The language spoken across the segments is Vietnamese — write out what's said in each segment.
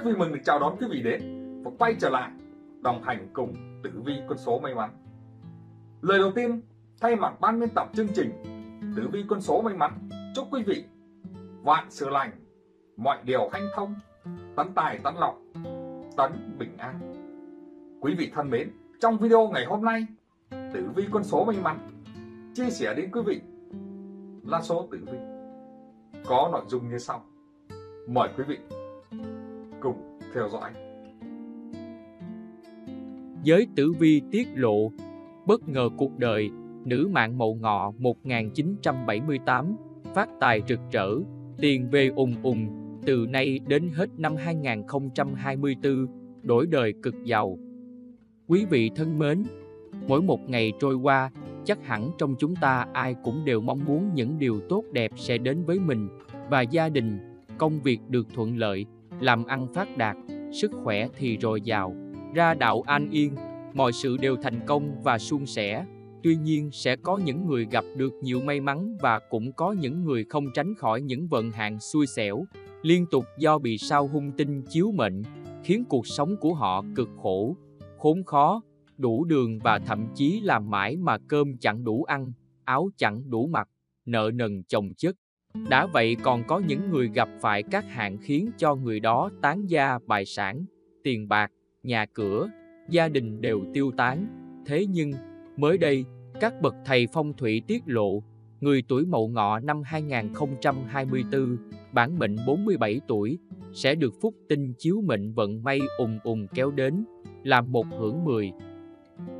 Rất vui mừng được chào đón quý vị đến và quay trở lại đồng hành cùng Tử Vi Quân số May mắn. Lời đầu tiên, thay mặt ban biên tập chương trình Tử Vi Quân số May mắn, chúc quý vị vạn sự lành, mọi điều hanh thông, tấn tài tấn lộc, tấn bình an. Quý vị thân mến, trong video ngày hôm nay, Tử Vi Quân số May mắn chia sẻ đến quý vị là số tử vi có nội dung như sau. Mời quý vị theo dõi. Giới tử vi tiết lộ, bất ngờ cuộc đời, nữ mạng mậu ngọ 1978, phát tài rực rỡ, tiền về ùng ùng, từ nay đến hết năm 2024, đổi đời cực giàu. Quý vị thân mến, mỗi một ngày trôi qua, chắc hẳn trong chúng ta ai cũng đều mong muốn những điều tốt đẹp sẽ đến với mình và gia đình, công việc được thuận lợi, làm ăn phát đạt, sức khỏe thì dồi dào, ra đạo an yên, mọi sự đều thành công và suôn sẻ. Tuy nhiên sẽ có những người gặp được nhiều may mắn và cũng có những người không tránh khỏi những vận hạn xui xẻo, liên tục do bị sao hung tinh chiếu mệnh, khiến cuộc sống của họ cực khổ, khốn khó, đủ đường và thậm chí làm mãi mà cơm chẳng đủ ăn, áo chẳng đủ mặc, nợ nần chồng chất. Đã vậy còn có những người gặp phải các hạn khiến cho người đó tán gia bài sản, tiền bạc, nhà cửa, gia đình đều tiêu tán. Thế nhưng, mới đây, các bậc thầy phong thủy tiết lộ, người tuổi mậu ngọ năm 2024, bản mệnh 47 tuổi, sẽ được phúc tinh chiếu mệnh vận may ùng ùng kéo đến, làm một hưởng mười.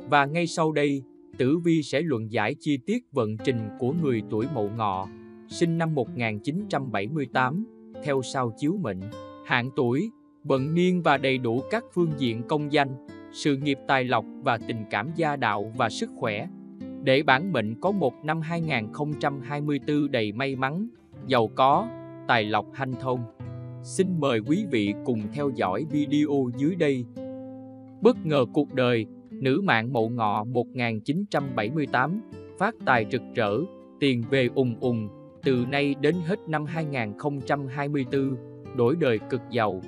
Và ngay sau đây, Tử Vi sẽ luận giải chi tiết vận trình của người tuổi mậu ngọ, sinh năm 1978, theo sao chiếu mệnh, hạng tuổi, vận niên và đầy đủ các phương diện công danh, sự nghiệp tài lộc và tình cảm gia đạo và sức khỏe. Để bản mệnh có một năm 2024 đầy may mắn, giàu có, tài lộc hanh thông. Xin mời quý vị cùng theo dõi video dưới đây. Bất ngờ cuộc đời, nữ mạng mậu ngọ 1978, phát tài rực rỡ, tiền về ùng ùng, từ nay đến hết năm 2024, đổi đời cực giàu.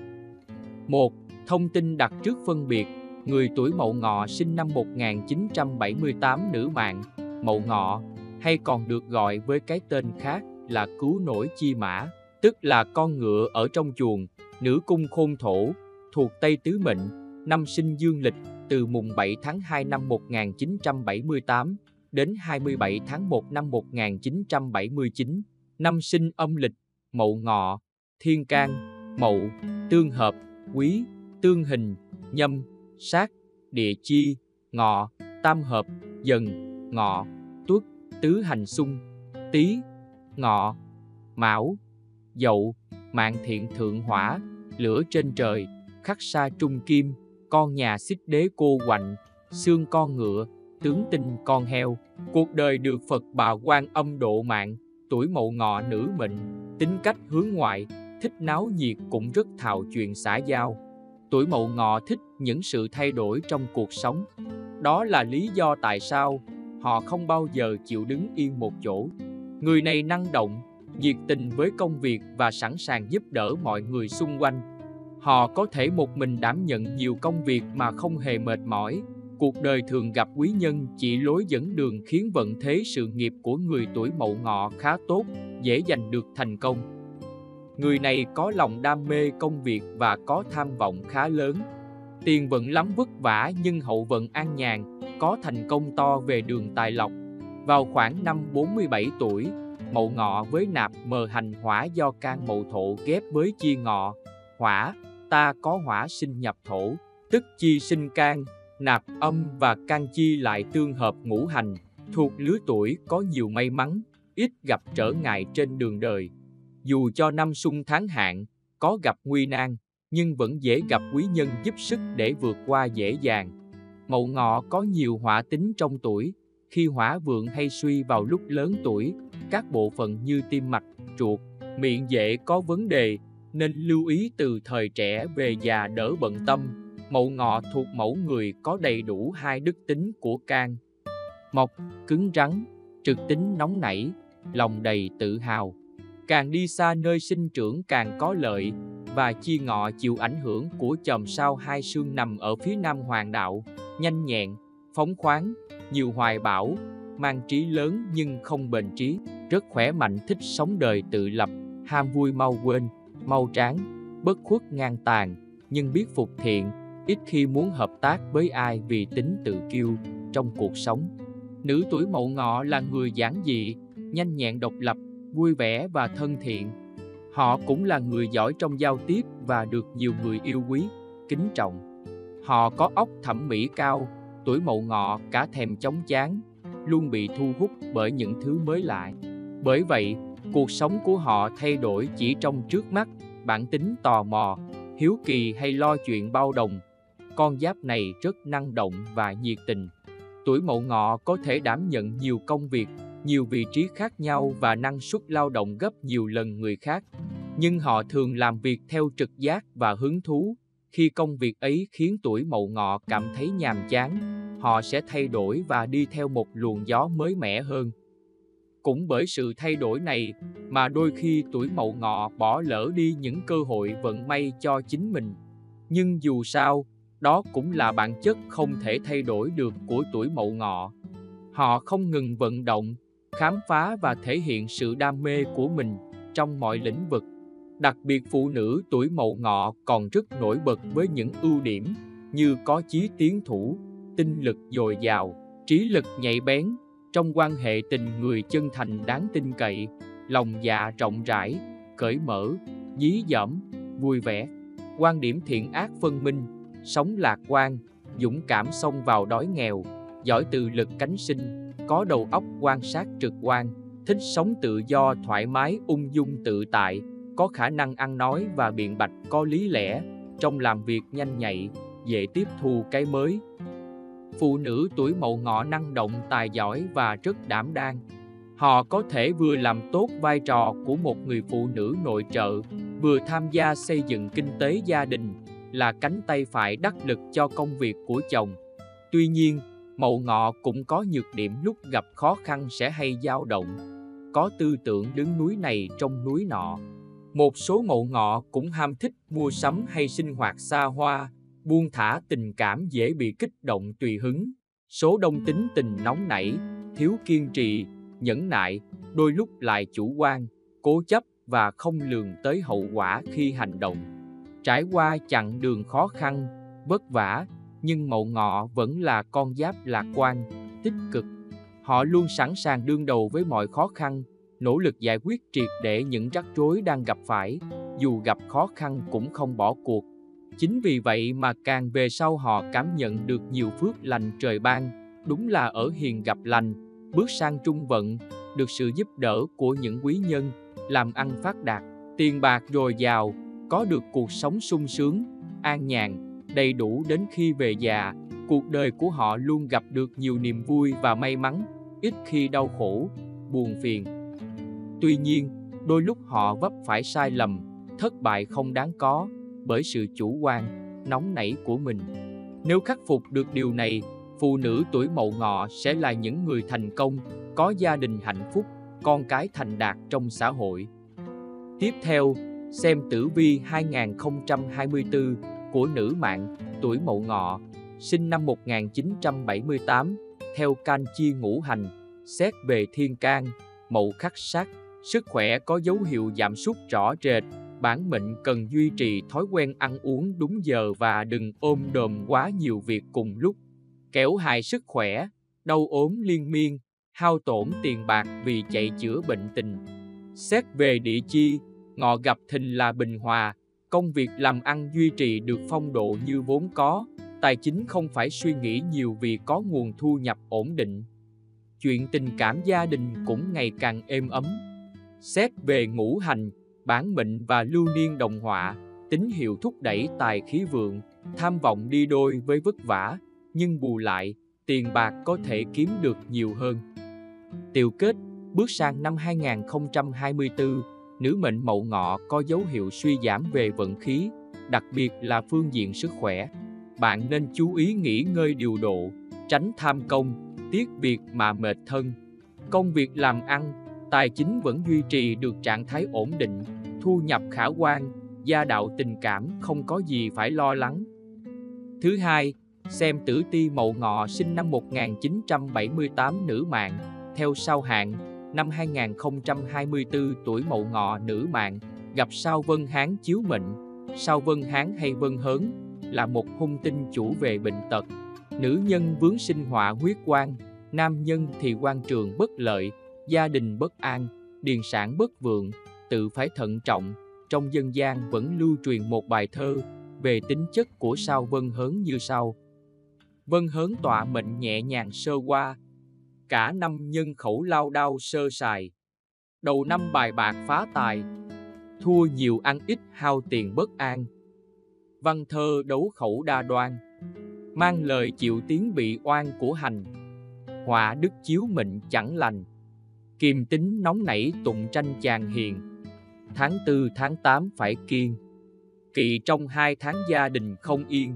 1. Thông tin đặt trước phân biệt, người tuổi mậu ngọ sinh năm 1978 nữ mạng, mậu ngọ, hay còn được gọi với cái tên khác là cứu nổi chi mã, tức là con ngựa ở trong chuồng, nữ cung khôn thổ, thuộc Tây Tứ Mệnh, năm sinh dương lịch từ mùng 7 tháng 2 năm 1978 đến 27 tháng 1 năm 1979, năm sinh âm lịch, mậu ngọ, thiên can, mậu, tương hợp, quý, tương hình, nhâm, sát, địa chi, ngọ, tam hợp, dần, ngọ, tuất, tứ hành xung, tý, ngọ, mão, dậu, mạng thiện thượng hỏa, lửa trên trời, khắc sa trung kim, con nhà xích đế cô quạnh, xương con ngựa, tướng tinh con heo. Cuộc đời được Phật bà quan âm độ mạng, tuổi mậu ngọ nữ mệnh, tính cách hướng ngoại, thích náo nhiệt cũng rất thạo chuyện xã giao. Tuổi mậu ngọ thích những sự thay đổi trong cuộc sống. Đó là lý do tại sao họ không bao giờ chịu đứng yên một chỗ. Người này năng động, nhiệt tình với công việc và sẵn sàng giúp đỡ mọi người xung quanh. Họ có thể một mình đảm nhận nhiều công việc mà không hề mệt mỏi. Cuộc đời thường gặp quý nhân chỉ lối dẫn đường khiến vận thế sự nghiệp của người tuổi mậu ngọ khá tốt, dễ giành được thành công. Người này có lòng đam mê công việc và có tham vọng khá lớn. Tiền vận lắm vất vả nhưng hậu vận an nhàn, có thành công to về đường tài lộc. Vào khoảng năm 47 tuổi, mậu ngọ với nạp mờ hành hỏa do can mậu thổ ghép với chi ngọ. Hỏa, ta có hỏa sinh nhập thổ, tức chi sinh can, nạp âm và can chi lại tương hợp ngũ hành, thuộc lứa tuổi có nhiều may mắn, ít gặp trở ngại trên đường đời. Dù cho năm xung tháng hạn, có gặp nguy nan, nhưng vẫn dễ gặp quý nhân giúp sức để vượt qua dễ dàng. Mậu ngọ có nhiều hỏa tính trong tuổi, khi hỏa vượng hay suy vào lúc lớn tuổi, các bộ phận như tim mạch, ruột, miệng dễ có vấn đề, nên lưu ý từ thời trẻ về già đỡ bận tâm. Mậu ngọ thuộc mẫu người có đầy đủ hai đức tính của can. Mộc, cứng rắn, trực tính nóng nảy, lòng đầy tự hào. Càng đi xa nơi sinh trưởng càng có lợi, và Chi Ngọ chịu ảnh hưởng của chòm sao hai xương nằm ở phía nam hoàng đạo, nhanh nhẹn, phóng khoáng, nhiều hoài bão, mang trí lớn nhưng không bền trí, rất khỏe mạnh thích sống đời tự lập, ham vui mau quên, mau tráng, bất khuất ngang tàn, nhưng biết phục thiện, ít khi muốn hợp tác với ai vì tính tự kiêu trong cuộc sống. Nữ tuổi mậu ngọ là người giản dị, nhanh nhẹn độc lập, vui vẻ và thân thiện. Họ cũng là người giỏi trong giao tiếp và được nhiều người yêu quý, kính trọng. Họ có óc thẩm mỹ cao, tuổi mậu ngọ cả thèm chóng chán, luôn bị thu hút bởi những thứ mới lạ. Bởi vậy, cuộc sống của họ thay đổi chỉ trong trước mắt, bản tính tò mò, hiếu kỳ hay lo chuyện bao đồng. Con giáp này rất năng động và nhiệt tình. Tuổi mậu ngọ có thể đảm nhận nhiều công việc, nhiều vị trí khác nhau và năng suất lao động gấp nhiều lần người khác. Nhưng họ thường làm việc theo trực giác và hứng thú. Khi công việc ấy khiến tuổi mậu ngọ cảm thấy nhàm chán, họ sẽ thay đổi và đi theo một luồng gió mới mẻ hơn. Cũng bởi sự thay đổi này mà đôi khi tuổi mậu ngọ bỏ lỡ đi những cơ hội vận may cho chính mình. Nhưng dù sao, đó cũng là bản chất không thể thay đổi được của tuổi mậu ngọ. Họ không ngừng vận động, khám phá và thể hiện sự đam mê của mình trong mọi lĩnh vực. Đặc biệt phụ nữ tuổi mậu ngọ còn rất nổi bật với những ưu điểm như có chí tiến thủ, tinh lực dồi dào, trí lực nhạy bén, trong quan hệ tình người chân thành đáng tin cậy, lòng dạ rộng rãi, cởi mở, dí dỏm, vui vẻ. Quan điểm thiện ác phân minh, sống lạc quan, dũng cảm xông vào đói nghèo, giỏi tự lực cánh sinh, có đầu óc quan sát trực quan, thích sống tự do thoải mái ung dung tự tại, có khả năng ăn nói và biện bạch có lý lẽ, trong làm việc nhanh nhạy, dễ tiếp thu cái mới, phụ nữ tuổi mậu ngọ năng động tài giỏi và rất đảm đang. Họ có thể vừa làm tốt vai trò của một người phụ nữ nội trợ, vừa tham gia xây dựng kinh tế gia đình, là cánh tay phải đắc lực cho công việc của chồng. Tuy nhiên, mậu ngọ cũng có nhược điểm lúc gặp khó khăn sẽ hay dao động, có tư tưởng đứng núi này trong núi nọ. Một số mậu ngọ cũng ham thích mua sắm hay sinh hoạt xa hoa, buông thả tình cảm dễ bị kích động tùy hứng. Số đông tính tình nóng nảy, thiếu kiên trì, nhẫn nại, đôi lúc lại chủ quan, cố chấp và không lường tới hậu quả khi hành động. Trải qua chặng đường khó khăn, vất vả, nhưng mậu ngọ vẫn là con giáp lạc quan, tích cực. Họ luôn sẵn sàng đương đầu với mọi khó khăn, nỗ lực giải quyết triệt để những rắc rối đang gặp phải, dù gặp khó khăn cũng không bỏ cuộc, Chính vì vậy mà càng về sau họ cảm nhận được nhiều phước lành trời ban, đúng là ở hiền gặp lành, bước sang trung vận, được sự giúp đỡ của những quý nhân, làm ăn phát đạt, tiền bạc dồi dào, có được cuộc sống sung sướng, an nhàn, đầy đủ đến khi về già, cuộc đời của họ luôn gặp được nhiều niềm vui và may mắn, ít khi đau khổ, buồn phiền. Tuy nhiên, đôi lúc họ vấp phải sai lầm, thất bại không đáng có, bởi sự chủ quan, nóng nảy của mình. Nếu khắc phục được điều này, phụ nữ tuổi mậu ngọ sẽ là những người thành công, có gia đình hạnh phúc, con cái thành đạt trong xã hội. Tiếp theo, xem tử vi 2024 của nữ mạng tuổi mậu ngọ, sinh năm 1978, theo can chi ngũ hành, xét về thiên can, mậu khắc sát, sức khỏe có dấu hiệu giảm sút rõ rệt, bản mệnh cần duy trì thói quen ăn uống đúng giờ và đừng ôm đồm quá nhiều việc cùng lúc. Kéo hại sức khỏe, đau ốm liên miên, hao tổn tiền bạc vì chạy chữa bệnh tình. Xét về địa chi, ngọ gặp thìn là bình hòa, công việc làm ăn duy trì được phong độ như vốn có, tài chính không phải suy nghĩ nhiều vì có nguồn thu nhập ổn định. Chuyện tình cảm gia đình cũng ngày càng êm ấm. Xét về ngũ hành, bản mệnh và lưu niên đồng họa, tín hiệu thúc đẩy tài khí vượng, tham vọng đi đôi với vất vả, nhưng bù lại, tiền bạc có thể kiếm được nhiều hơn. Tiểu kết, bước sang năm 2024, nữ mệnh mậu ngọ có dấu hiệu suy giảm về vận khí, đặc biệt là phương diện sức khỏe. Bạn nên chú ý nghỉ ngơi điều độ, tránh tham công, tiếc việc mà mệt thân. Công việc làm ăn, tài chính vẫn duy trì được trạng thái ổn định, thu nhập khả quan, gia đạo tình cảm không có gì phải lo lắng. Thứ hai, xem tử ti mậu ngọ sinh năm 1978 nữ mạng, theo sao hạn, năm 2024 tuổi mậu ngọ nữ mạng, gặp sao vân hán chiếu mệnh, sao vân hán hay vân hớn, là một hung tinh chủ về bệnh tật. Nữ nhân vướng sinh họa huyết quan, nam nhân thì quan trường bất lợi, gia đình bất an, điền sản bất vượng, tự phải thận trọng. Trong dân gian vẫn lưu truyền một bài thơ về tính chất của sao vân hớn như sau. Vân hớn tọa mệnh nhẹ nhàng sơ qua, cả năm nhân khẩu lao đao sơ sài. Đầu năm bài bạc phá tài, thua nhiều ăn ít hao tiền bất an. Văn thơ đấu khẩu đa đoan, mang lời chịu tiếng bị oan của hành. Họa đức chiếu mệnh chẳng lành, kiềm tính nóng nảy tụng tranh chàng hiền. Tháng tư tháng tám phải kiên, kỵ trong hai tháng gia đình không yên.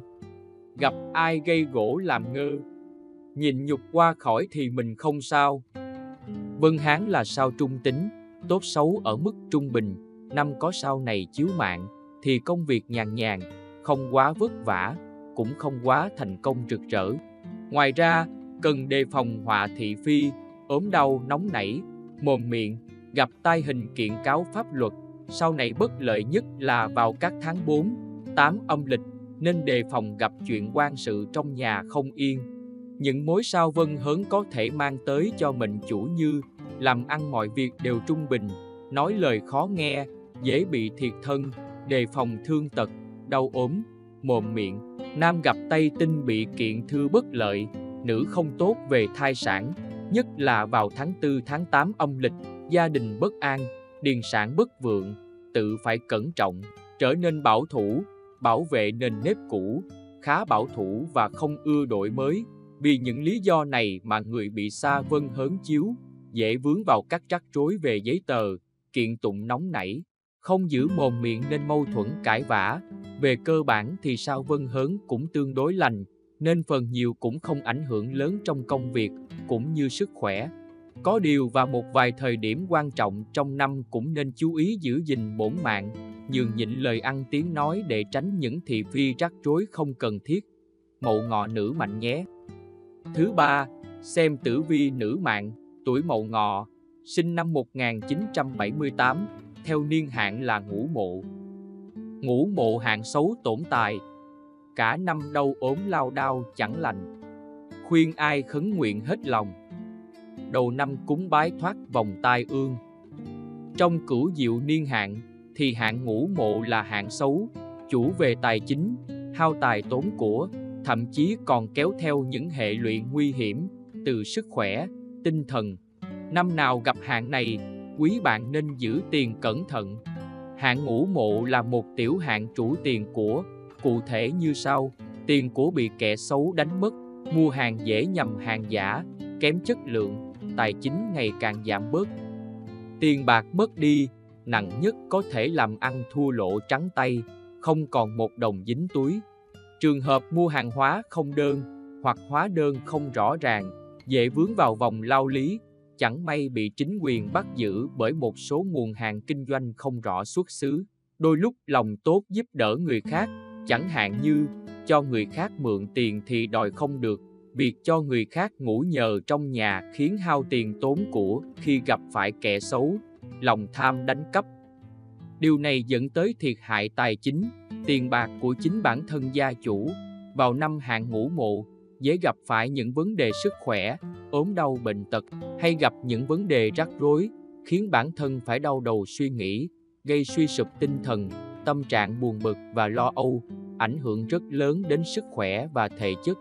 Gặp ai gây gỗ làm ngơ, nhìn nhục qua khỏi thì mình không sao. Vân Hán là sao trung tính, tốt xấu ở mức trung bình, năm có sao này chiếu mạng, thì công việc nhàn nhàn, không quá vất vả, cũng không quá thành công rực rỡ. Ngoài ra, cần đề phòng họa thị phi, ốm đau nóng nảy, mồm miệng, gặp tai hình kiện cáo pháp luật, sau này bất lợi nhất là vào các tháng 4, 8 âm lịch, nên đề phòng gặp chuyện quan sự trong nhà không yên. Những mối sao vân hớn có thể mang tới cho mình chủ như làm ăn mọi việc đều trung bình, nói lời khó nghe, dễ bị thiệt thân, đề phòng thương tật, đau ốm, mồm miệng. Nam gặp tay tinh bị kiện thư bất lợi, nữ không tốt về thai sản, nhất là vào tháng 4 tháng 8 âm lịch, gia đình bất an, điền sản bất vượng, tự phải cẩn trọng, trở nên bảo thủ, bảo vệ nền nếp cũ, khá bảo thủ và không ưa đổi mới. Vì những lý do này mà người bị xa vân hớn chiếu, dễ vướng vào các rắc rối về giấy tờ, kiện tụng nóng nảy, không giữ mồm miệng nên mâu thuẫn cãi vã. Về cơ bản thì sao vân hớn cũng tương đối lành, nên phần nhiều cũng không ảnh hưởng lớn trong công việc cũng như sức khỏe. Có điều và một vài thời điểm quan trọng trong năm cũng nên chú ý giữ gìn bổn mạng, nhường nhịn lời ăn tiếng nói để tránh những thị phi rắc rối không cần thiết. Mậu ngọ nữ mạnh nhé. Thứ ba, xem tử vi nữ mạng, tuổi mậu ngọ, sinh năm 1978, theo niên hạn là ngũ mộ. Ngũ mộ hạn xấu tổn tài, cả năm đau ốm lao đao chẳng lành. Khuyên ai khấn nguyện hết lòng. Đầu năm cúng bái thoát vòng tai ương. Trong cửu diệu niên hạn, thì hạn ngũ mộ là hạn xấu, chủ về tài chính, hao tài tốn của, thậm chí còn kéo theo những hệ lụy nguy hiểm từ sức khỏe, tinh thần. Năm nào gặp hạn này, quý bạn nên giữ tiền cẩn thận. Hạn ngũ mộ là một tiểu hạn chủ tiền của, cụ thể như sau, tiền của bị kẻ xấu đánh mất, mua hàng dễ nhầm hàng giả, kém chất lượng, tài chính ngày càng giảm bớt. Tiền bạc mất đi, nặng nhất có thể làm ăn thua lỗ trắng tay, không còn một đồng dính túi. Trường hợp mua hàng hóa không đơn hoặc hóa đơn không rõ ràng, dễ vướng vào vòng lao lý, chẳng may bị chính quyền bắt giữ bởi một số nguồn hàng kinh doanh không rõ xuất xứ. Đôi lúc lòng tốt giúp đỡ người khác, chẳng hạn như cho người khác mượn tiền thì đòi không được, việc cho người khác ngủ nhờ trong nhà khiến hao tiền tốn của khi gặp phải kẻ xấu, lòng tham đánh cắp. Điều này dẫn tới thiệt hại tài chính, tiền bạc của chính bản thân gia chủ. Vào năm hạn ngũ mộ, dễ gặp phải những vấn đề sức khỏe, ốm đau bệnh tật hay gặp những vấn đề rắc rối, khiến bản thân phải đau đầu suy nghĩ, gây suy sụp tinh thần, tâm trạng buồn bực và lo âu, ảnh hưởng rất lớn đến sức khỏe và thể chất.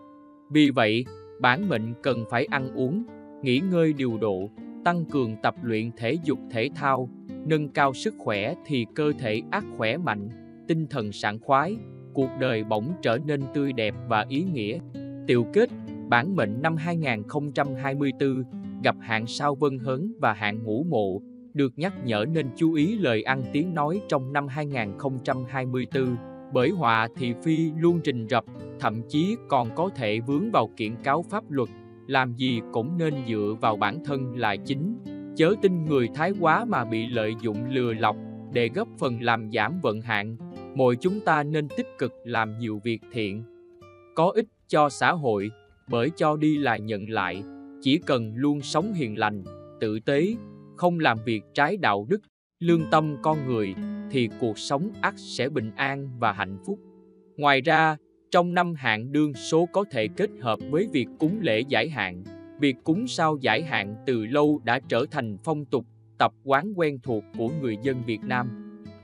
Vì vậy, bản mệnh cần phải ăn uống, nghỉ ngơi điều độ, tăng cường tập luyện thể dục thể thao, nâng cao sức khỏe thì cơ thể ác khỏe mạnh, tinh thần sảng khoái, cuộc đời bỗng trở nên tươi đẹp và ý nghĩa. Tiểu kết, bản mệnh năm 2024 gặp hạn sao vân hớn và hạn ngũ mộ, được nhắc nhở nên chú ý lời ăn tiếng nói trong năm 2024, bởi họa thị phi luôn rình rập, thậm chí còn có thể vướng vào kiện cáo pháp luật, làm gì cũng nên dựa vào bản thân là chính, chớ tin người thái quá mà bị lợi dụng lừa lọc để góp phần làm giảm vận hạn, Mỗi chúng ta nên tích cực làm nhiều việc thiện, có ích cho xã hội, bởi cho đi là nhận lại, chỉ cần luôn sống hiền lành, tử tế, không làm việc trái đạo đức, lương tâm con người, thì cuộc sống ắt sẽ bình an và hạnh phúc. Ngoài ra, trong năm hạn đương số có thể kết hợp với việc cúng lễ giải hạn. Việc cúng sao giải hạn từ lâu đã trở thành phong tục, tập quán quen thuộc của người dân Việt Nam.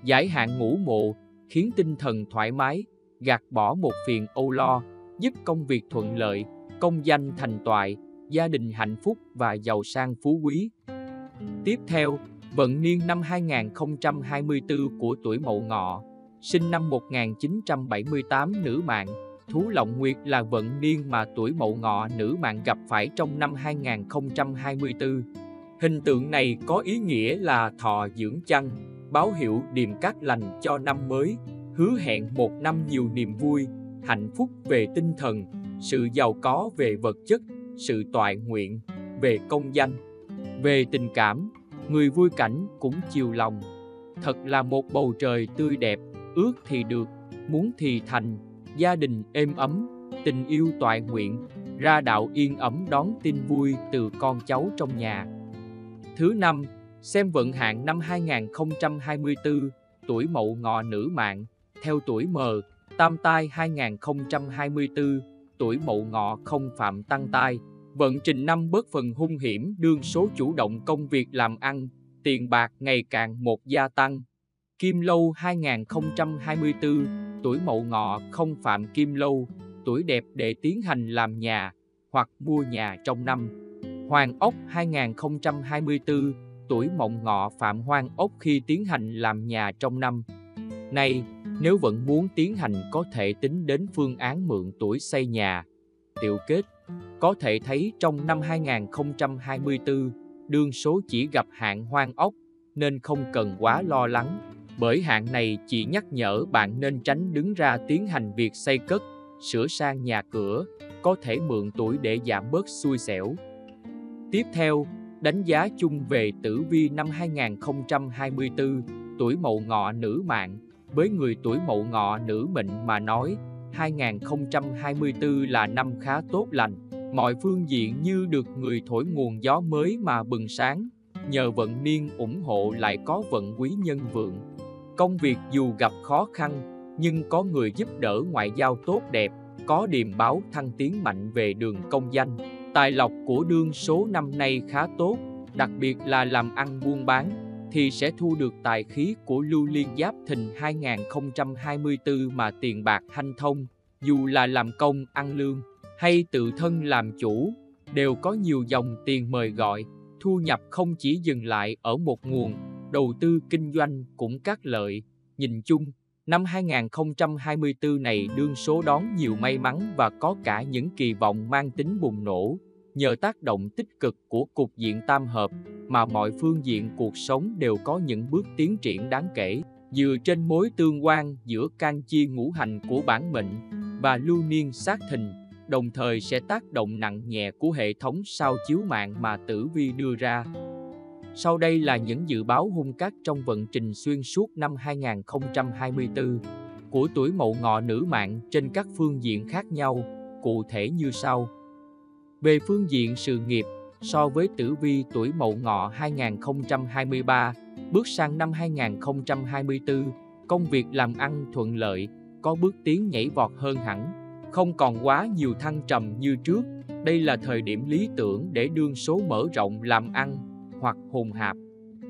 Giải hạn ngũ mộ khiến tinh thần thoải mái, gạt bỏ một phiền âu lo, giúp công việc thuận lợi, công danh thành toại, gia đình hạnh phúc và giàu sang phú quý. Tiếp theo, vận niên năm 2024 của tuổi Mậu Ngọ, sinh năm 1978 nữ mạng, Thú Lộng Nguyệt là vận niên mà tuổi Mậu Ngọ nữ mạng gặp phải trong năm 2024. Hình tượng này có ý nghĩa là thọ dưỡng chăn, báo hiệu điềm cát lành cho năm mới, hứa hẹn một năm nhiều niềm vui, hạnh phúc về tinh thần, sự giàu có về vật chất, sự toại nguyện, về công danh. Về tình cảm, người vui cảnh cũng chiều lòng. Thật là một bầu trời tươi đẹp, ước thì được, muốn thì thành, gia đình êm ấm, tình yêu toại nguyện, ra đạo yên ấm đón tin vui từ con cháu trong nhà. Thứ năm, xem vận hạn năm 2024, tuổi mậu ngọ nữ mạng, theo tuổi mờ, tam tai 2024, tuổi mậu ngọ không phạm tăng tai, vận trình năm bớt phần hung hiểm đương số chủ động công việc làm ăn, tiền bạc ngày càng một gia tăng. Kim Lâu 2024, tuổi Mậu Ngọ không phạm Kim Lâu, tuổi đẹp để tiến hành làm nhà hoặc mua nhà trong năm. Hoàng Ốc 2024, tuổi Mộng Ngọ phạm Hoang Ốc khi tiến hành làm nhà trong năm. Nay, nếu vẫn muốn tiến hành có thể tính đến phương án mượn tuổi xây nhà. Tiểu kết, có thể thấy trong năm 2024, đương số chỉ gặp hạn hoang ốc, nên không cần quá lo lắng. Bởi hạn này chỉ nhắc nhở bạn nên tránh đứng ra tiến hành việc xây cất, sửa sang nhà cửa, có thể mượn tuổi để giảm bớt xui xẻo. Tiếp theo, đánh giá chung về tử vi năm 2024, tuổi mậu ngọ nữ mạng. Với người tuổi mậu ngọ nữ mệnh mà nói, 2024 là năm khá tốt lành, mọi phương diện như được người thổi nguồn gió mới mà bừng sáng, nhờ vận niên ủng hộ lại có vận quý nhân vượng. Công việc dù gặp khó khăn, nhưng có người giúp đỡ ngoại giao tốt đẹp, có điềm báo thăng tiến mạnh về đường công danh. Tài lộc của đương số năm nay khá tốt, đặc biệt là làm ăn buôn bán, thì sẽ thu được tài khí của lưu liên giáp thìn 2024 mà tiền bạc hanh thông, dù là làm công ăn lương hay tự thân làm chủ, đều có nhiều dòng tiền mời gọi, thu nhập không chỉ dừng lại ở một nguồn, đầu tư kinh doanh cũng các lợi. Nhìn chung, năm 2024 này đương số đón nhiều may mắn và có cả những kỳ vọng mang tính bùng nổ. Nhờ tác động tích cực của cục diện tam hợp mà mọi phương diện cuộc sống đều có những bước tiến triển đáng kể, dựa trên mối tương quan giữa can chi ngũ hành của bản mệnh và lưu niên sát thình đồng thời sẽ tác động nặng nhẹ của hệ thống sao chiếu mạng mà tử vi đưa ra. Sau đây là những dự báo hung cát trong vận trình xuyên suốt năm 2024 của tuổi mậu ngọ nữ mạng trên các phương diện khác nhau, cụ thể như sau. Về phương diện sự nghiệp, so với tử vi tuổi mậu ngọ 2023, bước sang năm 2024, công việc làm ăn thuận lợi, có bước tiến nhảy vọt hơn hẳn, không còn quá nhiều thăng trầm như trước. Đây là thời điểm lý tưởng để đương số mở rộng làm ăn hoặc hùng hạp.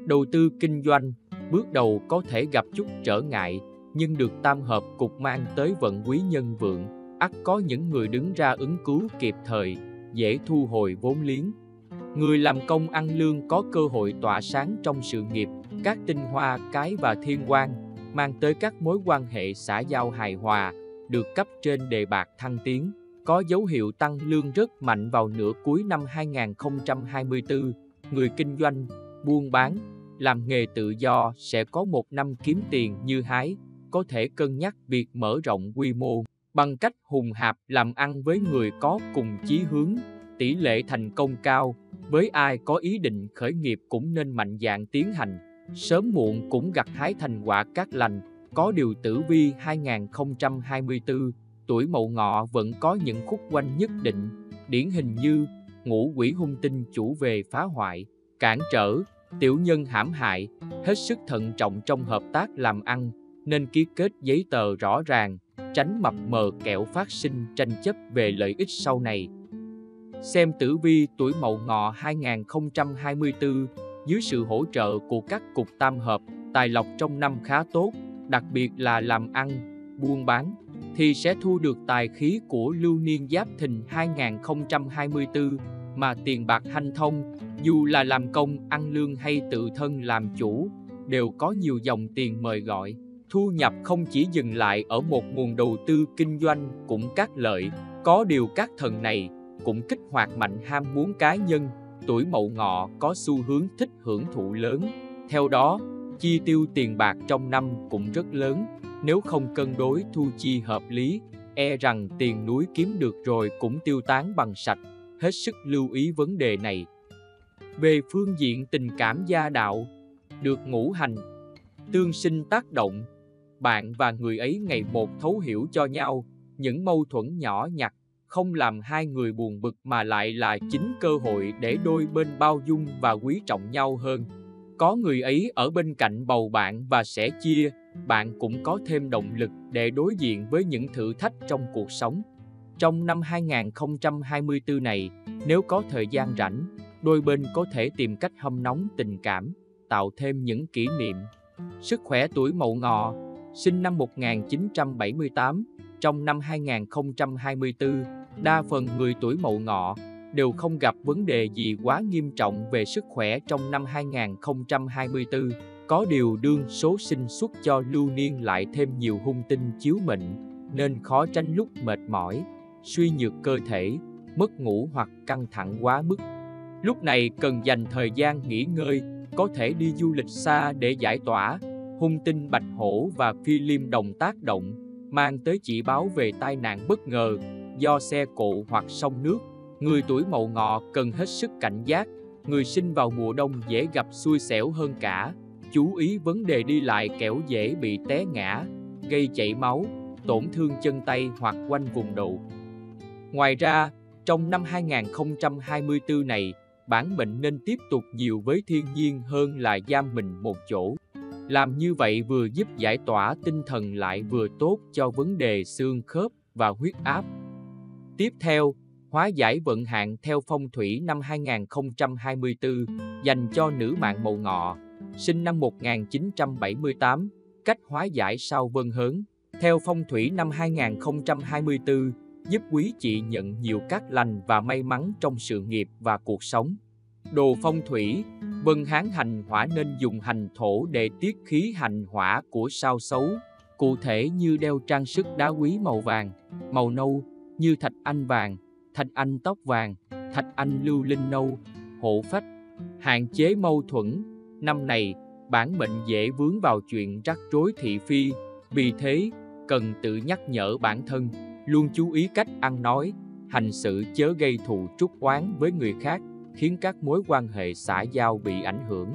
Đầu tư kinh doanh, bước đầu có thể gặp chút trở ngại, nhưng được tam hợp cục mang tới vận quý nhân vượng, ắt có những người đứng ra ứng cứu kịp thời, dễ thu hồi vốn liếng. Người làm công ăn lương có cơ hội tỏa sáng trong sự nghiệp, các tinh hoa cái và thiên quan, mang tới các mối quan hệ xã giao hài hòa, được cấp trên đề bạc thăng tiến, có dấu hiệu tăng lương rất mạnh vào nửa cuối năm 2024. Người kinh doanh, buôn bán, làm nghề tự do sẽ có một năm kiếm tiền như hái, có thể cân nhắc việc mở rộng quy mô bằng cách hùng hạp làm ăn với người có cùng chí hướng, tỷ lệ thành công cao. Với ai có ý định khởi nghiệp cũng nên mạnh dạn tiến hành, sớm muộn cũng gặt hái thành quả cát lành. Có điều tử vi 2024, tuổi mậu ngọ vẫn có những khúc quanh nhất định, điển hình như ngũ quỷ hung tinh chủ về phá hoại, cản trở, tiểu nhân hãm hại, hết sức thận trọng trong hợp tác làm ăn, nên ký kết giấy tờ rõ ràng, tránh mập mờ kẹo phát sinh tranh chấp về lợi ích sau này. Xem tử vi tuổi Mậu Ngọ 2024 dưới sự hỗ trợ của các cục tam hợp, tài lộc trong năm khá tốt, đặc biệt là làm ăn, buôn bán, thì sẽ thu được tài khí của lưu niên giáp thìn 2024 mà tiền bạc hanh thông, dù là làm công, ăn lương hay tự thân làm chủ, đều có nhiều dòng tiền mời gọi. Thu nhập không chỉ dừng lại ở một nguồn đầu tư kinh doanh cũng các lợi, có điều các thần này cũng kích hoạt mạnh ham muốn cá nhân, tuổi mậu ngọ có xu hướng thích hưởng thụ lớn. Theo đó, chi tiêu tiền bạc trong năm cũng rất lớn, nếu không cân đối thu chi hợp lý, e rằng tiền núi kiếm được rồi cũng tiêu tán bằng sạch, hết sức lưu ý vấn đề này. Về phương diện tình cảm gia đạo, được ngũ hành, tương sinh tác động, bạn và người ấy ngày một thấu hiểu cho nhau, những mâu thuẫn nhỏ nhặt không làm hai người buồn bực mà lại là chính cơ hội để đôi bên bao dung và quý trọng nhau hơn. Có người ấy ở bên cạnh bầu bạn và sẽ chia, bạn cũng có thêm động lực để đối diện với những thử thách trong cuộc sống. Trong năm 2024 này, nếu có thời gian rảnh, đôi bên có thể tìm cách hâm nóng tình cảm, tạo thêm những kỷ niệm. Sức khỏe tuổi Mậu Ngọ, sinh năm 1978, trong năm 2024, đa phần người tuổi Mậu Ngọ đều không gặp vấn đề gì quá nghiêm trọng về sức khỏe trong năm 2024. Có điều đương số sinh xuất cho lưu niên lại thêm nhiều hung tinh chiếu mệnh, nên khó tránh lúc mệt mỏi, suy nhược cơ thể, mất ngủ hoặc căng thẳng quá mức. Lúc này cần dành thời gian nghỉ ngơi, có thể đi du lịch xa để giải tỏa. Hung tinh bạch hổ và phi liêm đồng tác động, mang tới chỉ báo về tai nạn bất ngờ do xe cộ hoặc sông nước. Người tuổi mậu ngọ cần hết sức cảnh giác, người sinh vào mùa đông dễ gặp xui xẻo hơn cả. Chú ý vấn đề đi lại kẻo dễ bị té ngã, gây chảy máu, tổn thương chân tay hoặc quanh vùng đầu. Ngoài ra, trong năm 2024 này, bản mệnh nên tiếp tục nhiều với thiên nhiên hơn là giam mình một chỗ. Làm như vậy vừa giúp giải tỏa tinh thần lại vừa tốt cho vấn đề xương khớp và huyết áp. Tiếp theo, hóa giải vận hạn theo phong thủy năm 2024 dành cho nữ mạng mậu ngọ, sinh năm 1978, cách hóa giải sau vân hớn. Theo phong thủy năm 2024, giúp quý chị nhận nhiều cát lành và may mắn trong sự nghiệp và cuộc sống. Đồ phong thủy, vân hán hành hỏa nên dùng hành thổ để tiết khí hành hỏa của sao xấu, cụ thể như đeo trang sức đá quý màu vàng, màu nâu, như thạch anh vàng, thạch anh tóc vàng, thạch anh lưu linh nâu, hộ phách, hạn chế mâu thuẫn. Năm này, bản mệnh dễ vướng vào chuyện rắc rối thị phi, vì thế cần tự nhắc nhở bản thân, luôn chú ý cách ăn nói, hành sự chớ gây thù trúc oán với người khác, khiến các mối quan hệ xã giao bị ảnh hưởng.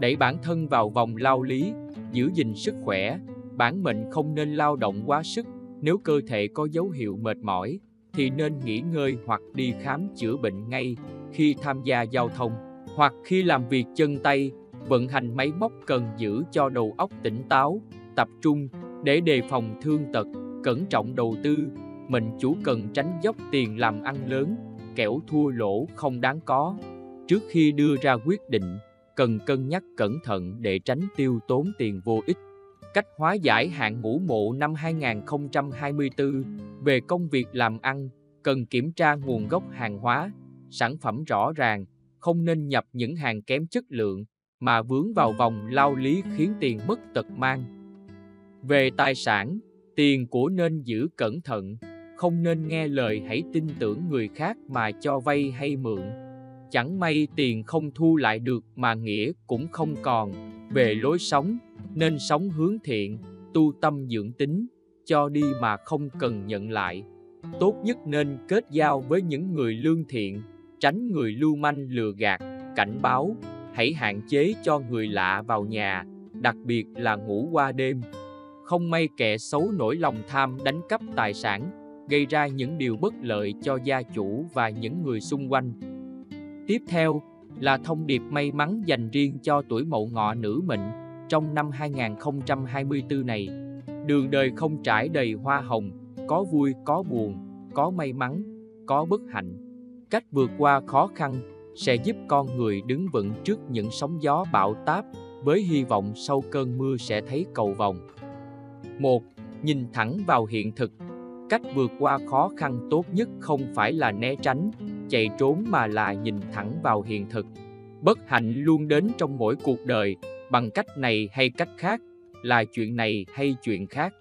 Đẩy bản thân vào vòng lao lý, giữ gìn sức khỏe, bản mệnh không nên lao động quá sức, nếu cơ thể có dấu hiệu mệt mỏi, thì nên nghỉ ngơi hoặc đi khám chữa bệnh ngay khi tham gia giao thông, hoặc khi làm việc chân tay, vận hành máy móc cần giữ cho đầu óc tỉnh táo, tập trung để đề phòng thương tật, cẩn trọng đầu tư, mình chủ cần tránh dốc tiền làm ăn lớn, kẻo thua lỗ không đáng có. Trước khi đưa ra quyết định, cần cân nhắc cẩn thận để tránh tiêu tốn tiền vô ích. Cách hóa giải hạn ngũ mộ năm 2024 về công việc làm ăn, cần kiểm tra nguồn gốc hàng hóa, sản phẩm rõ ràng, không nên nhập những hàng kém chất lượng mà vướng vào vòng lao lý khiến tiền mất tật mang. Về tài sản, tiền của nên giữ cẩn thận, không nên nghe lời hãy tin tưởng người khác mà cho vay hay mượn. Chẳng may tiền không thu lại được mà nghĩa cũng không còn. Về lối sống, nên sống hướng thiện, tu tâm dưỡng tính, cho đi mà không cần nhận lại. Tốt nhất nên kết giao với những người lương thiện, tránh người lưu manh lừa gạt, cảnh báo, hãy hạn chế cho người lạ vào nhà, đặc biệt là ngủ qua đêm. Không may kẻ xấu nổi lòng tham đánh cắp tài sản, gây ra những điều bất lợi cho gia chủ và những người xung quanh. Tiếp theo là thông điệp may mắn dành riêng cho tuổi mậu ngọ nữ mệnh trong năm 2024 này. Đường đời không trải đầy hoa hồng, có vui, có buồn, có may mắn, có bất hạnh. Cách vượt qua khó khăn sẽ giúp con người đứng vững trước những sóng gió bão táp với hy vọng sau cơn mưa sẽ thấy cầu vồng. 1. Nhìn thẳng vào hiện thực. Cách vượt qua khó khăn tốt nhất không phải là né tránh, chạy trốn mà là nhìn thẳng vào hiện thực. Bất hạnh luôn đến trong mỗi cuộc đời, bằng cách này hay cách khác, là chuyện này hay chuyện khác.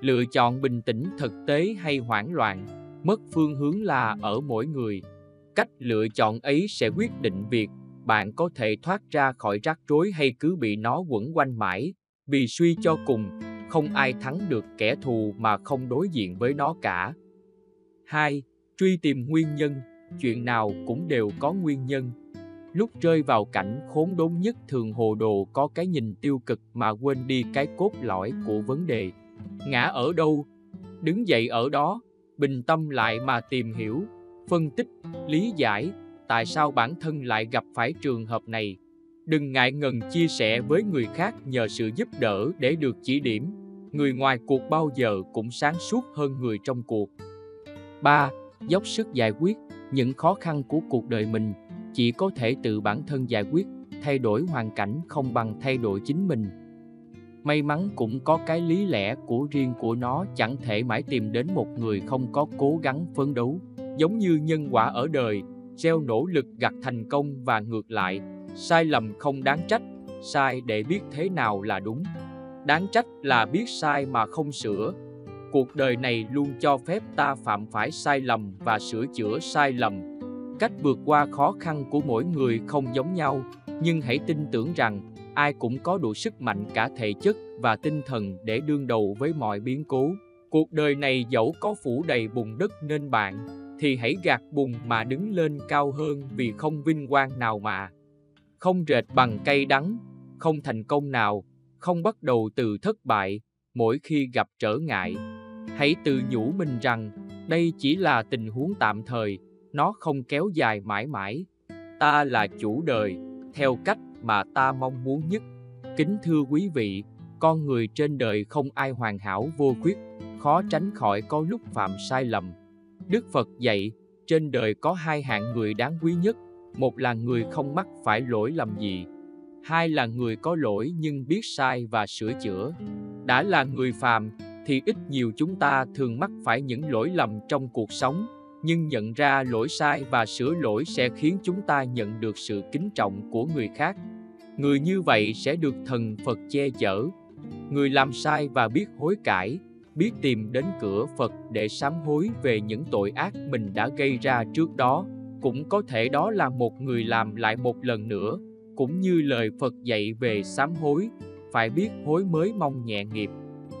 Lựa chọn bình tĩnh thực tế hay hoảng loạn, mất phương hướng là ở mỗi người. Cách lựa chọn ấy sẽ quyết định việc bạn có thể thoát ra khỏi rắc rối hay cứ bị nó quẩn quanh mãi. Vì suy cho cùng, không ai thắng được kẻ thù mà không đối diện với nó cả. 2. Truy tìm nguyên nhân, chuyện nào cũng đều có nguyên nhân. Lúc rơi vào cảnh khốn đốn nhất thường hồ đồ có cái nhìn tiêu cực mà quên đi cái cốt lõi của vấn đề. Ngã ở đâu? Đứng dậy ở đó, bình tâm lại mà tìm hiểu, phân tích, lý giải tại sao bản thân lại gặp phải trường hợp này. Đừng ngại ngần chia sẻ với người khác nhờ sự giúp đỡ để được chỉ điểm. Người ngoài cuộc bao giờ cũng sáng suốt hơn người trong cuộc. 3. Dốc sức giải quyết những khó khăn của cuộc đời mình chỉ có thể tự bản thân giải quyết, thay đổi hoàn cảnh không bằng thay đổi chính mình. May mắn cũng có cái lý lẽ của riêng của nó chẳng thể mãi tìm đến một người không có cố gắng phấn đấu. Giống như nhân quả ở đời, gieo nỗ lực gặt thành công và ngược lại, sai lầm không đáng trách, sai để biết thế nào là đúng. Đáng trách là biết sai mà không sửa. Cuộc đời này luôn cho phép ta phạm phải sai lầm và sửa chữa sai lầm. Cách vượt qua khó khăn của mỗi người không giống nhau, nhưng hãy tin tưởng rằng ai cũng có đủ sức mạnh cả thể chất và tinh thần để đương đầu với mọi biến cố. Cuộc đời này dẫu có phủ đầy bùn đất nên bạn, thì hãy gạt bùn mà đứng lên cao hơn vì không vinh quang nào mà. Không rệt bằng cây đắng, không thành công nào, không bắt đầu từ thất bại, mỗi khi gặp trở ngại. Hãy tự nhủ mình rằng đây chỉ là tình huống tạm thời, nó không kéo dài mãi mãi. Ta là chủ đời, theo cách mà ta mong muốn nhất. Kính thưa quý vị, con người trên đời không ai hoàn hảo vô khuyết, khó tránh khỏi có lúc phạm sai lầm. Đức Phật dạy, trên đời có hai hạng người đáng quý nhất, một là người không mắc phải lỗi lầm gì, hai là người có lỗi nhưng biết sai và sửa chữa. Đã là người phàm, thì ít nhiều chúng ta thường mắc phải những lỗi lầm trong cuộc sống, nhưng nhận ra lỗi sai và sửa lỗi sẽ khiến chúng ta nhận được sự kính trọng của người khác. Người như vậy sẽ được thần Phật che chở. Người làm sai và biết hối cải, biết tìm đến cửa Phật để sám hối về những tội ác mình đã gây ra trước đó, cũng có thể đó là một người làm lại một lần nữa, cũng như lời Phật dạy về sám hối, phải biết hối mới mong nhẹ nghiệp.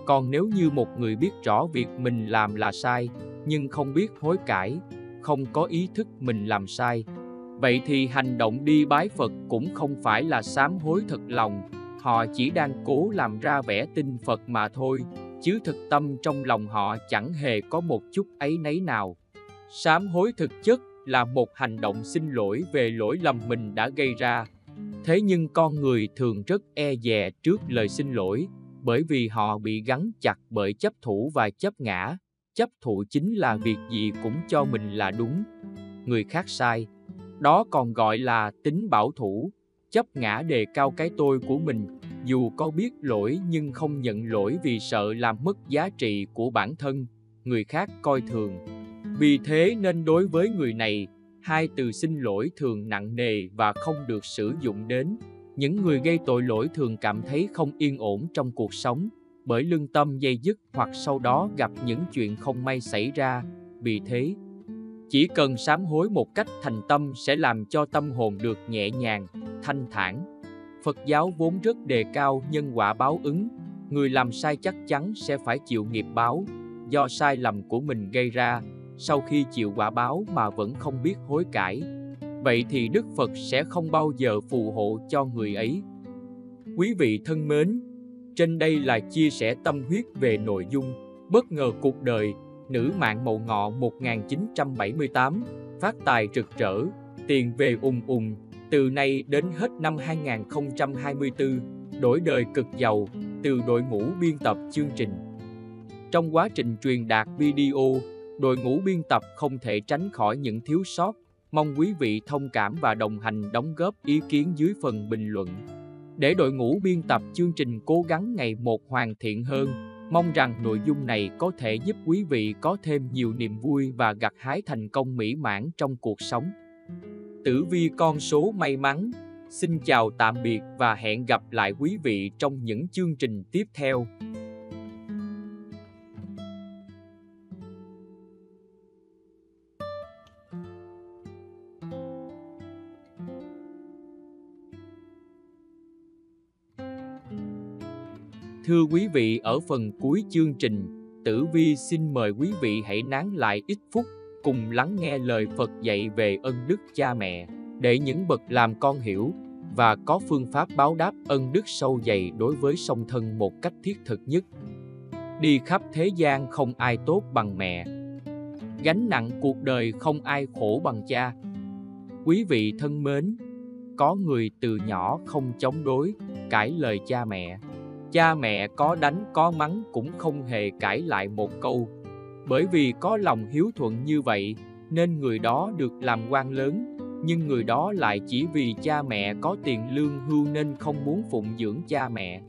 Còn nếu như một người biết rõ việc mình làm là sai, nhưng không biết hối cải, không có ý thức mình làm sai, vậy thì hành động đi bái Phật cũng không phải là sám hối thật lòng, họ chỉ đang cố làm ra vẻ tin Phật mà thôi, chứ thực tâm trong lòng họ chẳng hề có một chút ấy nấy nào. Sám hối thực chất là một hành động xin lỗi về lỗi lầm mình đã gây ra. Thế nhưng con người thường rất e dè trước lời xin lỗi, bởi vì họ bị gắn chặt bởi chấp thủ và chấp ngã. Chấp thụ chính là việc gì cũng cho mình là đúng, người khác sai. Đó còn gọi là tính bảo thủ, chấp ngã đề cao cái tôi của mình, dù có biết lỗi nhưng không nhận lỗi vì sợ làm mất giá trị của bản thân, người khác coi thường. Vì thế nên đối với người này, hai từ xin lỗi thường nặng nề và không được sử dụng đến. Những người gây tội lỗi thường cảm thấy không yên ổn trong cuộc sống, bởi lương tâm dây dứt hoặc sau đó gặp những chuyện không may xảy ra. Vì thế, chỉ cần sám hối một cách thành tâm sẽ làm cho tâm hồn được nhẹ nhàng, thanh thản. Phật giáo vốn rất đề cao nhân quả báo ứng, người làm sai chắc chắn sẽ phải chịu nghiệp báo do sai lầm của mình gây ra, sau khi chịu quả báo mà vẫn không biết hối cải. Vậy thì Đức Phật sẽ không bao giờ phù hộ cho người ấy. Quý vị thân mến, trên đây là chia sẻ tâm huyết về nội dung Bất ngờ cuộc đời, nữ mạng mậu ngọ 1978, phát tài rực rỡ, tiền về ùng ùng, từ nay đến hết năm 2024, đổi đời cực giàu, từ đội ngũ biên tập chương trình. Trong quá trình truyền đạt video, đội ngũ biên tập không thể tránh khỏi những thiếu sót, mong quý vị thông cảm và đồng hành đóng góp ý kiến dưới phần bình luận. Để đội ngũ biên tập chương trình cố gắng ngày một hoàn thiện hơn, mong rằng nội dung này có thể giúp quý vị có thêm nhiều niềm vui và gặt hái thành công mỹ mãn trong cuộc sống. Tử vi con số may mắn Xin chào tạm biệt và hẹn gặp lại quý vị trong những chương trình tiếp theo. Thưa quý vị, ở phần cuối chương trình, Tử Vi xin mời quý vị hãy nán lại ít phút cùng lắng nghe lời Phật dạy về ân đức cha mẹ, để những bậc làm con hiểu và có phương pháp báo đáp ân đức sâu dày đối với song thân một cách thiết thực nhất. Đi khắp thế gian không ai tốt bằng mẹ. Gánh nặng cuộc đời không ai khổ bằng cha. Quý vị thân mến, có người từ nhỏ không chống đối, cãi lời cha mẹ. Cha mẹ có đánh có mắng cũng không hề cãi lại một câu. Bởi vì có lòng hiếu thuận như vậy, nên người đó được làm quan lớn, nhưng người đó lại chỉ vì cha mẹ có tiền lương hưu nên không muốn phụng dưỡng cha mẹ.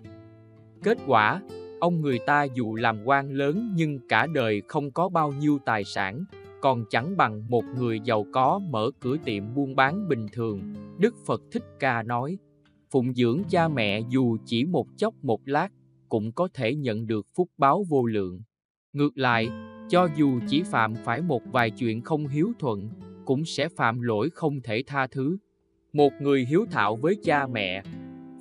Kết quả, ông người ta dù làm quan lớn nhưng cả đời không có bao nhiêu tài sản, còn chẳng bằng một người giàu có mở cửa tiệm buôn bán bình thường. Đức Phật Thích Ca nói, phụng dưỡng cha mẹ dù chỉ một chốc một lát, cũng có thể nhận được phúc báo vô lượng. Ngược lại, cho dù chỉ phạm phải một vài chuyện không hiếu thuận, cũng sẽ phạm lỗi không thể tha thứ. Một người hiếu thảo với cha mẹ,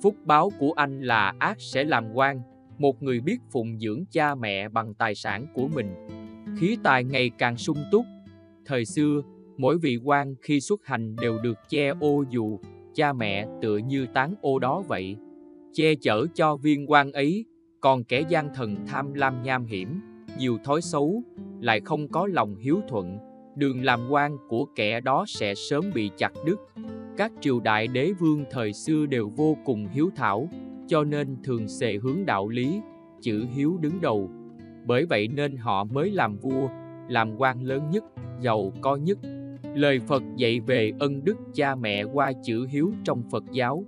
phúc báo của anh là ác sẽ làm quan. Một người biết phụng dưỡng cha mẹ bằng tài sản của mình, khí tài ngày càng sung túc. Thời xưa, mỗi vị quan khi xuất hành đều được che ô dù, cha mẹ tựa như tán ô đó vậy, che chở cho viên quan ấy, còn kẻ gian thần tham lam nham hiểm, nhiều thói xấu, lại không có lòng hiếu thuận, đường làm quan của kẻ đó sẽ sớm bị chặt đứt. Các triều đại đế vương thời xưa đều vô cùng hiếu thảo, cho nên thường xệ hướng đạo lý, chữ hiếu đứng đầu. Bởi vậy nên họ mới làm vua, làm quan lớn nhất, giàu có nhất. Lời Phật dạy về ân đức cha mẹ qua chữ hiếu trong Phật giáo.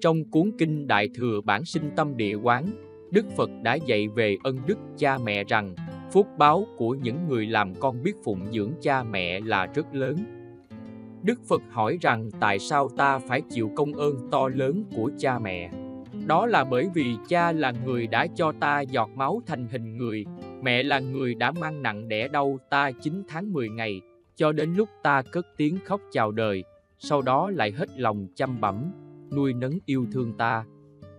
Trong cuốn kinh Đại Thừa Bản Sinh Tâm Địa Quán, Đức Phật đã dạy về ân đức cha mẹ rằng Phúc báo của những người làm con biết phụng dưỡng cha mẹ là rất lớn. Đức Phật hỏi rằng tại sao ta phải chịu công ơn to lớn của cha mẹ? Đó là bởi vì cha là người đã cho ta giọt máu thành hình người, mẹ là người đã mang nặng đẻ đau ta 9 tháng 10 ngày, cho đến lúc ta cất tiếng khóc chào đời, sau đó lại hết lòng chăm bẩm, nuôi nấng yêu thương ta.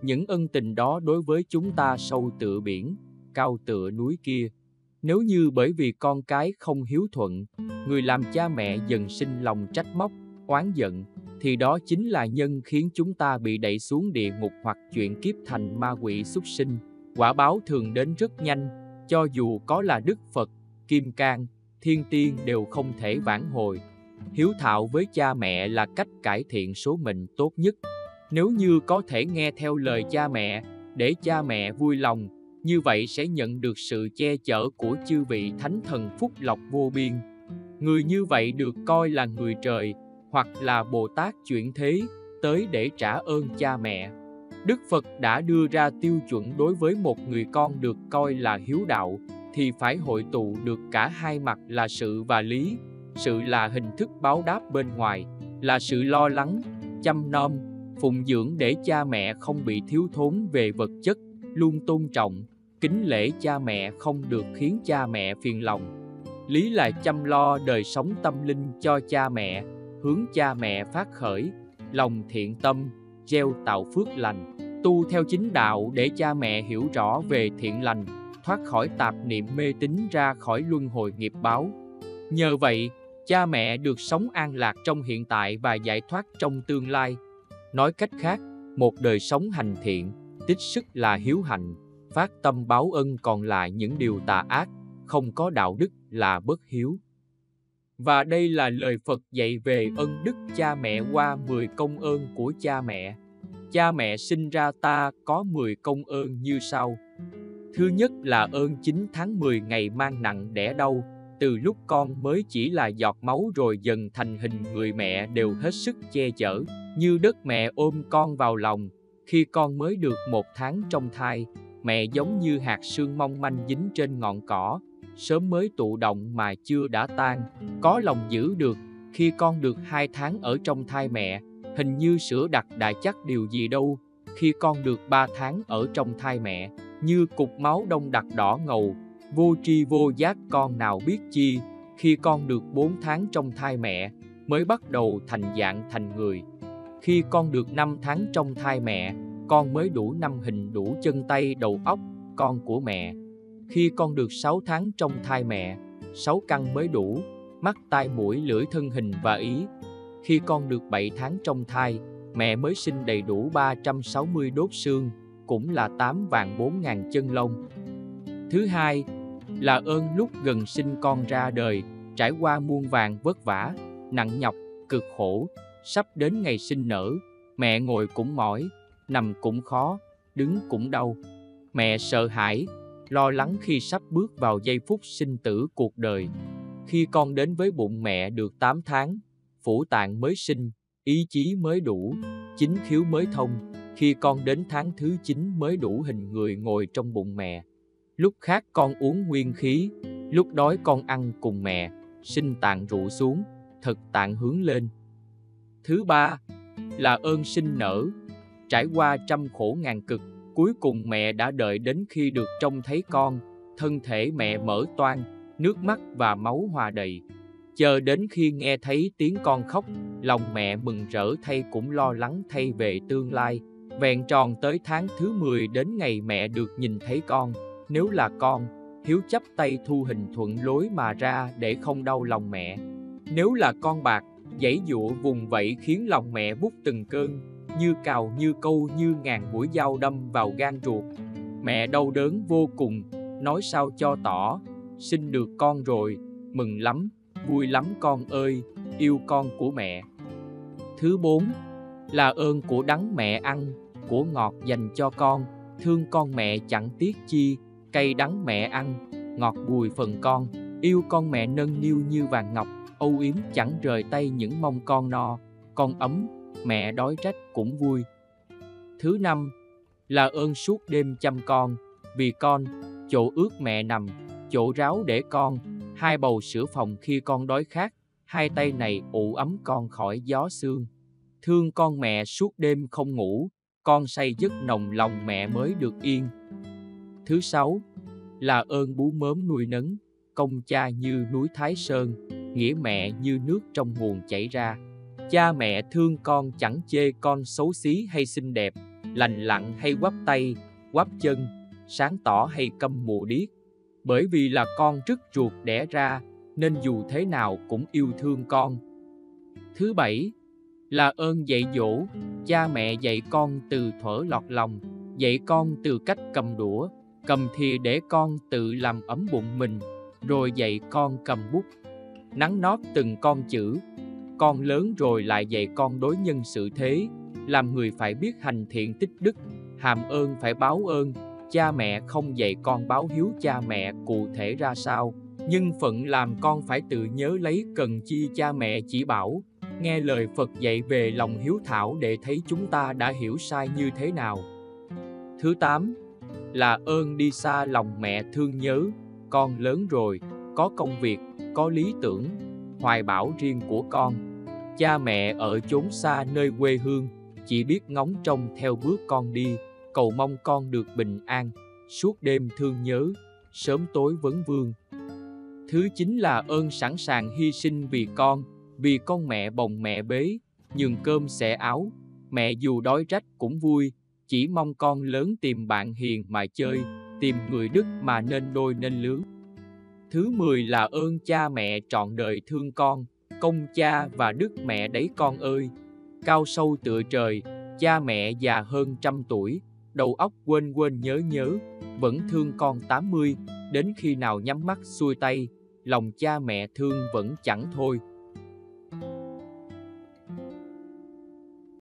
Những ân tình đó đối với chúng ta sâu tựa biển, cao tựa núi kia, nếu như bởi vì con cái không hiếu thuận, người làm cha mẹ dần sinh lòng trách móc, oán giận, thì đó chính là nhân khiến chúng ta bị đẩy xuống địa ngục hoặc chuyển kiếp thành ma quỷ xuất sinh. Quả báo thường đến rất nhanh, cho dù có là Đức Phật, Kim Cang, Thiên Tiên đều không thể vãn hồi. Hiếu thảo với cha mẹ là cách cải thiện số mệnh tốt nhất. Nếu như có thể nghe theo lời cha mẹ, để cha mẹ vui lòng, như vậy sẽ nhận được sự che chở của chư vị thánh thần phúc lộc vô biên. Người như vậy được coi là người trời, hoặc là Bồ Tát chuyển thế, tới để trả ơn cha mẹ. Đức Phật đã đưa ra tiêu chuẩn đối với một người con được coi là hiếu đạo, thì phải hội tụ được cả hai mặt là sự và lý. Sự là hình thức báo đáp bên ngoài, là sự lo lắng, chăm nom, phụng dưỡng để cha mẹ không bị thiếu thốn về vật chất, luôn tôn trọng, kính lễ cha mẹ không được khiến cha mẹ phiền lòng. Lý là chăm lo đời sống tâm linh cho cha mẹ, hướng cha mẹ phát khởi, lòng thiện tâm, gieo tạo phước lành, tu theo chính đạo để cha mẹ hiểu rõ về thiện lành, thoát khỏi tạp niệm mê tín ra khỏi luân hồi nghiệp báo. Nhờ vậy, cha mẹ được sống an lạc trong hiện tại và giải thoát trong tương lai. Nói cách khác, một đời sống hành thiện, tích sức là hiếu hạnh. phát tâm báo ân còn lại những điều tà ác, không có đạo đức là bất hiếu. Và đây là lời Phật dạy về ân đức cha mẹ qua 10 công ơn của cha mẹ. Cha mẹ sinh ra ta có 10 công ơn như sau. Thứ nhất là ơn 9 tháng 10 ngày mang nặng đẻ đau, từ lúc con mới chỉ là giọt máu rồi dần thành hình người mẹ đều hết sức che chở, như đất mẹ ôm con vào lòng. Khi con mới được một tháng trong thai, mẹ giống như hạt sương mong manh dính trên ngọn cỏ, sớm mới tụ động mà chưa đã tan, có lòng giữ được. Khi con được hai tháng ở trong thai mẹ, hình như sữa đặc đã chắc điều gì đâu. Khi con được ba tháng ở trong thai mẹ, như cục máu đông đặc đỏ ngầu, vô tri vô giác con nào biết chi. Khi con được bốn tháng trong thai mẹ, mới bắt đầu thành dạng thành người. Khi con được 5 tháng trong thai mẹ, con mới đủ năm hình đủ chân tay đầu óc, con của mẹ. Khi con được 6 tháng trong thai mẹ, 6 căn mới đủ, mắt tai mũi lưỡi thân hình và ý. Khi con được 7 tháng trong thai, mẹ mới sinh đầy đủ 360 đốt xương, cũng là 8 vạn 4 ngàn chân lông. Thứ hai, là ơn lúc gần sinh con ra đời, trải qua muôn vàng vất vả, nặng nhọc, cực khổ, sắp đến ngày sinh nở, mẹ ngồi cũng mỏi, nằm cũng khó, đứng cũng đau. Mẹ sợ hãi, lo lắng khi sắp bước vào giây phút sinh tử cuộc đời. Khi con đến với bụng mẹ được 8 tháng, phủ tạng mới sinh, ý chí mới đủ, chính khiếu mới thông, khi con đến tháng thứ 9 mới đủ hình người ngồi trong bụng mẹ. Lúc khác con uống nguyên khí, lúc đói con ăn cùng mẹ, sinh tạng rụ xuống, thật tạng hướng lên. Thứ ba là ơn sinh nở, trải qua trăm khổ ngàn cực, Cuối cùng mẹ đã đợi đến khi được trông thấy con, thân thể mẹ mở toan, nước mắt và máu hòa đầy. Chờ đến khi nghe thấy tiếng con khóc, lòng mẹ mừng rỡ thay cũng lo lắng thay về tương lai. Vẹn tròn tới tháng thứ 10 đến ngày mẹ được nhìn thấy con, nếu là con, hiếu chấp tay thu hình thuận lối mà ra để không đau lòng mẹ. Nếu là con bạc, dãy dụa vùng vẫy khiến lòng mẹ bút từng cơn, như cào như câu như ngàn mũi dao đâm vào gan ruột. Mẹ đau đớn vô cùng, nói sao cho tỏ, sinh được con rồi, mừng lắm, vui lắm con ơi, yêu con của mẹ. Thứ bốn là ơn của đắng mẹ ăn, của ngọt dành cho con, thương con mẹ chẳng tiếc chi, cay đắng mẹ ăn, ngọt bùi phần con, yêu con mẹ nâng niu như vàng ngọc, âu yếm chẳng rời tay những mong con no, con ấm, mẹ đói trách cũng vui. Thứ năm là ơn suốt đêm chăm con, vì con, chỗ ướt mẹ nằm, chỗ ráo để con, hai bầu sữa phòng khi con đói khát, hai tay này ủ ấm con khỏi gió sương. Thương con mẹ suốt đêm không ngủ, con say giấc nồng lòng mẹ mới được yên. Thứ sáu là ơn bú mớm nuôi nấng, công cha như núi Thái Sơn, nghĩa mẹ như nước trong nguồn chảy ra. Cha mẹ thương con chẳng chê con xấu xí hay xinh đẹp, lành lặn hay quắp tay, quắp chân, sáng tỏ hay câm mù điếc. Bởi vì là con rứt ruột đẻ ra, nên dù thế nào cũng yêu thương con. Thứ bảy là ơn dạy dỗ, cha mẹ dạy con từ thuở lọt lòng, dạy con từ cách cầm đũa, cầm thìa để con tự làm ấm bụng mình, rồi dạy con cầm bút. Nắng nót từng con chữ, con lớn rồi lại dạy con đối nhân xử thế, làm người phải biết hành thiện tích đức, hàm ơn phải báo ơn, cha mẹ không dạy con báo hiếu cha mẹ cụ thể ra sao, nhưng phận làm con phải tự nhớ lấy cần chi cha mẹ chỉ bảo, nghe lời Phật dạy về lòng hiếu thảo để thấy chúng ta đã hiểu sai như thế nào. Thứ 8 là ơn đi xa lòng mẹ thương nhớ, con lớn rồi, có công việc, có lý tưởng, hoài bão riêng của con. Cha mẹ ở chốn xa nơi quê hương, chỉ biết ngóng trông theo bước con đi, cầu mong con được bình an, suốt đêm thương nhớ, sớm tối vấn vương. Thứ chính là ơn sẵn sàng hy sinh vì con, vì con mẹ bồng mẹ bế, nhường cơm xẻ áo, mẹ dù đói rách cũng vui, chỉ mong con lớn tìm bạn hiền mà chơi, tìm người đức mà nên đôi nên lứa. Thứ 10 là ơn cha mẹ trọn đời thương con, công cha và đức mẹ đấy con ơi. Cao sâu tựa trời, cha mẹ già hơn trăm tuổi, đầu óc quên quên nhớ nhớ, vẫn thương con 80, đến khi nào nhắm mắt xuôi tay, lòng cha mẹ thương vẫn chẳng thôi.